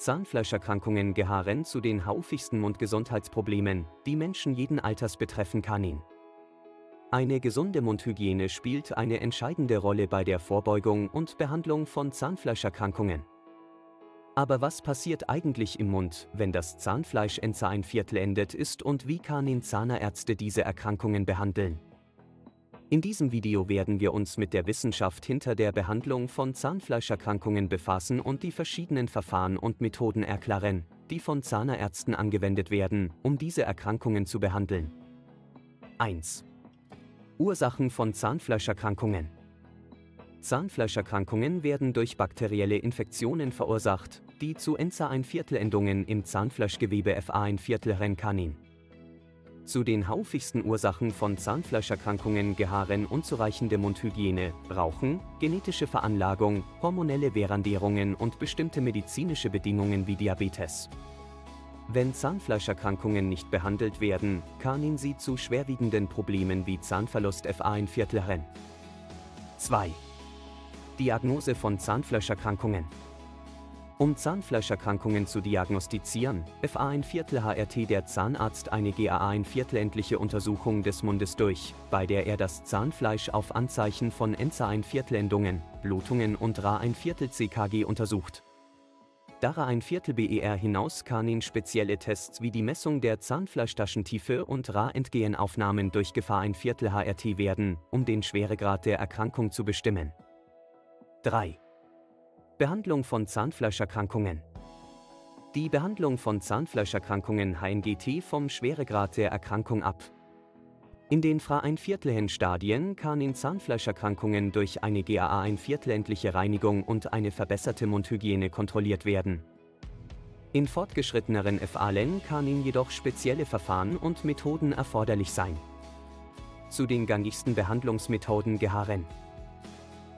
Zahnfleischerkrankungen gehören zu den häufigsten Mundgesundheitsproblemen, die Menschen jeden Alters betreffen können. Eine gesunde Mundhygiene spielt eine entscheidende Rolle bei der Vorbeugung und Behandlung von Zahnfleischerkrankungen. Aber was passiert eigentlich im Mund, wenn das Zahnfleisch in ein Viertel endet ist und wie können Zahnärzte diese Erkrankungen behandeln? In diesem Video werden wir uns mit der Wissenschaft hinter der Behandlung von Zahnfleischerkrankungen befassen und die verschiedenen Verfahren und Methoden erklären, die von Zahnärzten angewendet werden, um diese Erkrankungen zu behandeln. 1. Ursachen von Zahnfleischerkrankungen Zahnfleischerkrankungen werden durch bakterielle Infektionen verursacht, die zu Enza ein Viertelendungen im Zahnfleischgewebe FA ein Viertel Renkanin. Zu den häufigsten Ursachen von Zahnfleischerkrankungen gehören unzureichende Mundhygiene, Rauchen, genetische Veranlagung, hormonelle Verandierungen und bestimmte medizinische Bedingungen wie Diabetes. Wenn Zahnfleischerkrankungen nicht behandelt werden, können sie zu schwerwiegenden Problemen wie Zahnverlust FA ein Viertel Renn. 2. Diagnose von Zahnfleischerkrankungen um Zahnfleischerkrankungen zu diagnostizieren, FA ein Viertel HRT der Zahnarzt eine GAA ein Viertelendliche Untersuchung des Mundes durch, bei der er das Zahnfleisch auf Anzeichen von Enza ein Viertelendungen, Blutungen und Ra ein Viertel CKG untersucht. Dara ein Viertel BER hinaus kann in spezielle Tests wie die Messung der Zahnfleischtaschentiefe und Ra-Entgehenaufnahmen durch Gefahr ein Viertel HRT werden, um den Schweregrad der Erkrankung zu bestimmen. 3. Behandlung von Zahnfleischerkrankungen. Die Behandlung von Zahnfleischerkrankungen HNGT vom Schweregrad der Erkrankung ab. In den Fra ein Viertelhen Stadien kann in Zahnfleischerkrankungen durch eine GAA ein Viertelendliche Reinigung und eine verbesserte Mundhygiene kontrolliert werden. In fortgeschritteneren FA-Len kann in jedoch spezielle Verfahren und Methoden erforderlich sein. Zu den gängigsten Behandlungsmethoden gehören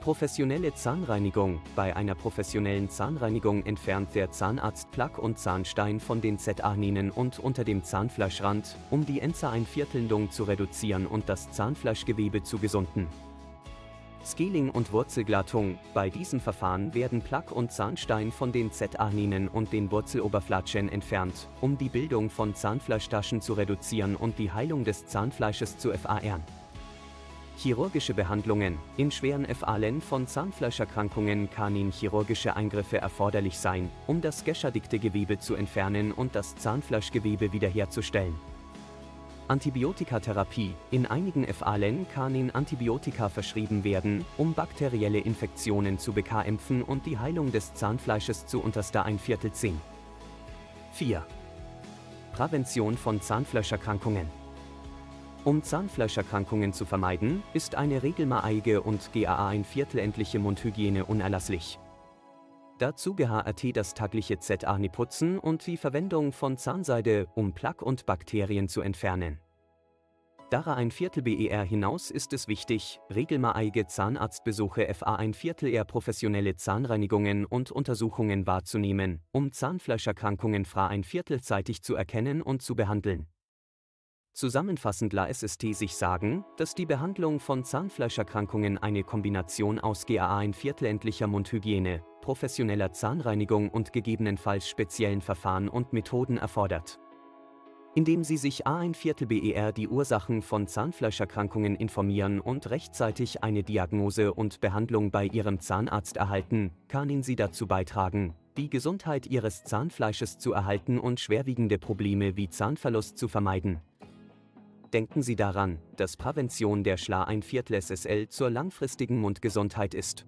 Professionelle Zahnreinigung. Bei einer professionellen Zahnreinigung entfernt der Zahnarzt Plaque und Zahnstein von den ZA-Ninen und unter dem Zahnfleischrand, um die Enza-Einviertelndung zu reduzieren und das Zahnfleischgewebe zu gesunden. Scaling und Wurzelglattung. Bei diesem Verfahren werden Plaque und Zahnstein von den ZA-Ninen und den Wurzeloberflatschen entfernt, um die Bildung von Zahnfleischtaschen zu reduzieren und die Heilung des Zahnfleisches zu FARn. Chirurgische Behandlungen. In schweren FALen von Zahnfleischerkrankungen können chirurgische Eingriffe erforderlich sein, um das geschädigte Gewebe zu entfernen und das Zahnfleischgewebe wiederherzustellen. Antibiotikatherapie. In einigen FALen kann Antibiotika verschrieben werden, um bakterielle Infektionen zu bekämpfen und die Heilung des Zahnfleisches zu unterster ein Viertel 10. 4. Prävention von Zahnfleischerkrankungen. Um Zahnfleischerkrankungen zu vermeiden, ist eine regelmäßige und GAA ein viertelendliche Mundhygiene unerlässlich. Dazu gehört das tägliche ZA-Putzen und die Verwendung von Zahnseide, um Plaque und Bakterien zu entfernen. Dara ein Viertel BER hinaus ist es wichtig, regelmäßige Zahnarztbesuche FA ein Viertel eher professionelle Zahnreinigungen und Untersuchungen wahrzunehmen, um Zahnfleischerkrankungen fra ein Viertel zeitig zu erkennen und zu behandeln. Zusammenfassend la SST sich sagen, dass die Behandlung von Zahnfleischerkrankungen eine Kombination aus GAA ein viertelendlicher Mundhygiene, professioneller Zahnreinigung und gegebenenfalls speziellen Verfahren und Methoden erfordert. Indem Sie sich A ein Viertel BER die Ursachen von Zahnfleischerkrankungen informieren und rechtzeitig eine Diagnose und Behandlung bei Ihrem Zahnarzt erhalten, kann Ihnen Sie dazu beitragen, die Gesundheit Ihres Zahnfleisches zu erhalten und schwerwiegende Probleme wie Zahnverlust zu vermeiden. Denken Sie daran, dass Prävention der Schla ein Viertel SSL zur langfristigen Mundgesundheit ist.